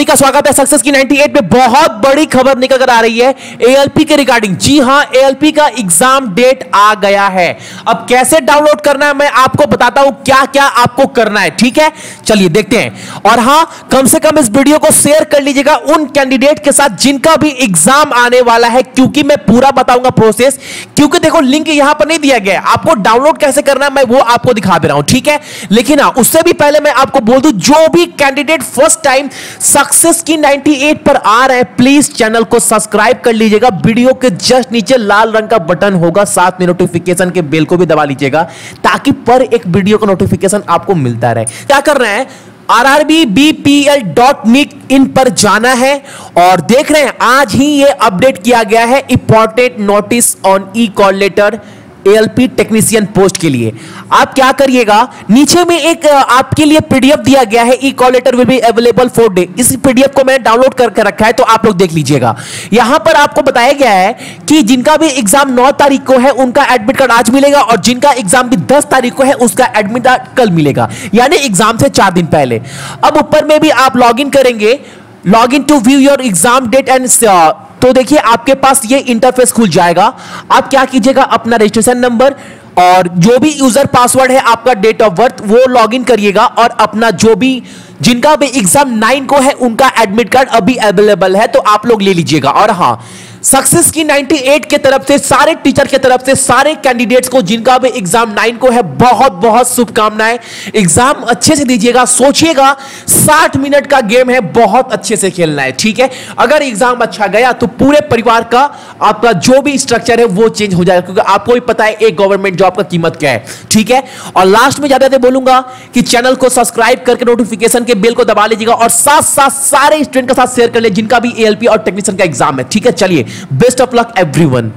सभी का स्वागत है सक्सेस की 98 में बहुत बड़ी खबर निकल कर आ रही है एएलपी के रिगार्डिंग। जी हाँ एएलपी का एग्ज़ाम डेट आ गया है। अब कैसे डाउनलोड करना है मैं आपको बताता हूँ क्या क्या आपको करना है, ठीक है? चलिए देखते हैं। और हाँ, कम से कम इस वीडियो को शेयर कर लीजिएगा उन कैंडिडेट के साथ जिनका भी एग्ज़ाम आने वाला है, क्योंकि मैं पूरा बताऊँगा प्रोसेस। क्योंकि देखो, लिंक यहाँ पर नहीं दिया गया आपको डाउनलोड कैसे करना है मैं वो आपको दिखा दे रहा हूँ, ठीक है? लेकिन उससे भी पहले मैं आपको बोल दू, जो भी कैंडिडेट फ़र्स्ट टाइम सक्सेस की 98 पर आ रहे हैं प्लीज़ चैनल को सब्सक्राइब कर लीजिएगा। वीडियो के जस्ट नीचे लाल रंग का बटन होगा, साथ में नोटिफिकेशन के बेल को भी दबा लीजिएगा, ताकि पर एक वीडियो का नोटिफिकेशन आपको मिलता रहे। क्या कर रहे हैं? R R B B dot mic in पर जाना है, और देख रहे हैं, आज ही ये अपडेट किया गया है important notice on e call letter ALP technician post के लिए। आप क्या करिएगा? नीचे में एक आपके लिए पीडीएफ दिया गया है e call letter will be available for day इस पीडीएफ को मैंने डाउनलोड करके रखा है तो आप लोग देख लीजिएगा। यहाँ पर आपको बताया गया है कि जिनका भी एग्ज़ाम 9 तारीख को है, उनका एडमिट कार्ड आज मिलेगा, और जिनका एग्ज़ाम भी 10 तारीख को है, उसका एडमिट कार्ड कल मिलेगा। यानी एग्ज़ाम से चार दिन पहले। अब ऊपर में भी आप लॉग करेंगे। Log in to view your exam date and तो देखिए, आपके पास ये इंटरफेस खुल जाएगा। आप क्या कीजिएगा, अपना रजिस्ट्रेशन नंबर और जो भी यूज़र पासवर्ड है आपका डेट ऑफ़ बर्थ वो लॉगिन करिएगा और अपना जो भी, जिनका भी एग्ज़ाम नाइन को है, उनका एडमिट कार्ड अभी अवेलेबल है तो आप लोग ले लीजिएगा। और हाँ सक्सेस की 98 के तरफ़ से, सारे टीचर के तरफ़ से, सारे कैंडिडेट्स को जिनका भी एग्ज़ाम नाइन को है, बहुत बहुत शुभकामनाएँ। एग्ज़ाम अच्छे से दीजिएगा, सोचिएगा 60 मिनट का गेम है, बहुत अच्छे से खेलना है, ठीक है? अगर एग्ज़ाम अच्छा गया तो पूरे परिवार का, आपका जो भी स्ट्रक्चर है, वो चेंज हो जाएगा, क्योंकि आपको भी पता है, एक गवर्नमेंट जॉब का कीमत क्या है, ठीक है? और लास्ट में ज़्यादा बोलूँगा कि चैनल को सब्सक्राइब करके नोटिफिकेशन के बेल को दबा लीजिएगा, और साथ साथ सारे स्टूडेंट के साथ शेयर कर ले, जिनका भी एएलपी और टेक्नीशियन का एग्ज़ाम है, ठीक है? चलिए बेस्ट ऑफ़ लक एवरीवन